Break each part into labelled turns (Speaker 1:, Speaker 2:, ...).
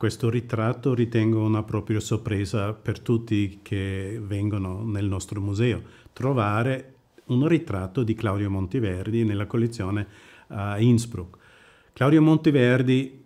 Speaker 1: questo ritratto ritengo una propria sorpresa per tutti che vengono nel nostro museo. Trovare un ritratto di Claudio Monteverdi nella collezione a Innsbruck. Claudio Monteverdi,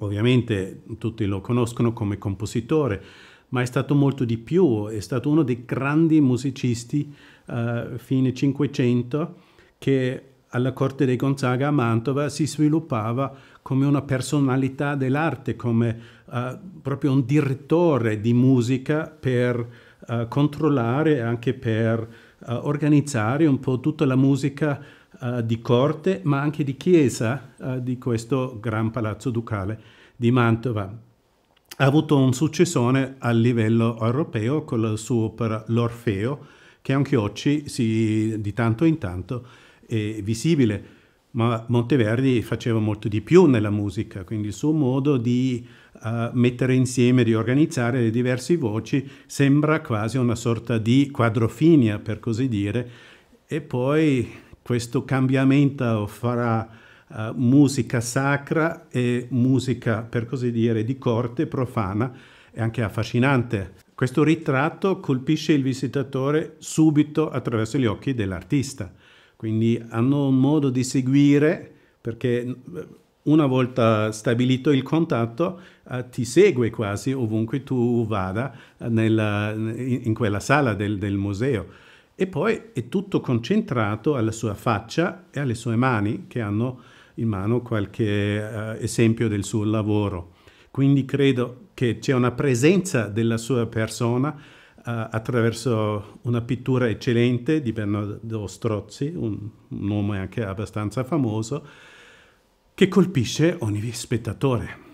Speaker 1: ovviamente tutti lo conoscono come compositore, ma è stato molto di più, è stato uno dei grandi musicisti uh, fine Cinquecento che alla corte dei Gonzaga a Mantova si sviluppava come una personalità dell'arte, come uh, proprio un direttore di musica per uh, controllare e anche per uh, organizzare un po' tutta la musica di corte, ma anche di chiesa di questo gran palazzo ducale di Mantova. Ha avuto un successore a livello europeo con la sua opera L'Orfeo, che anche oggi si, di tanto in tanto è visibile, ma Monteverdi faceva molto di più nella musica, quindi il suo modo di uh, mettere insieme, di organizzare le diverse voci sembra quasi una sorta di quadrofinia, per così dire, e poi questo cambiamento fra uh, musica sacra e musica, per così dire, di corte profana è anche affascinante. Questo ritratto colpisce il visitatore subito attraverso gli occhi dell'artista. Quindi hanno un modo di seguire perché eh, una volta stabilito il contatto eh, ti segue quasi ovunque tu vada nella, in quella sala del, del, museo. E poi è tutto concentrato alla sua faccia e alle sue mani che hanno in mano qualche uh, esempio del suo lavoro. Quindi credo che c'è una presenza della sua persona attraverso una pittura eccellente di Bernardo Strozzi, un, un uomo anche abbastanza famoso, che colpisce ogni spettatore.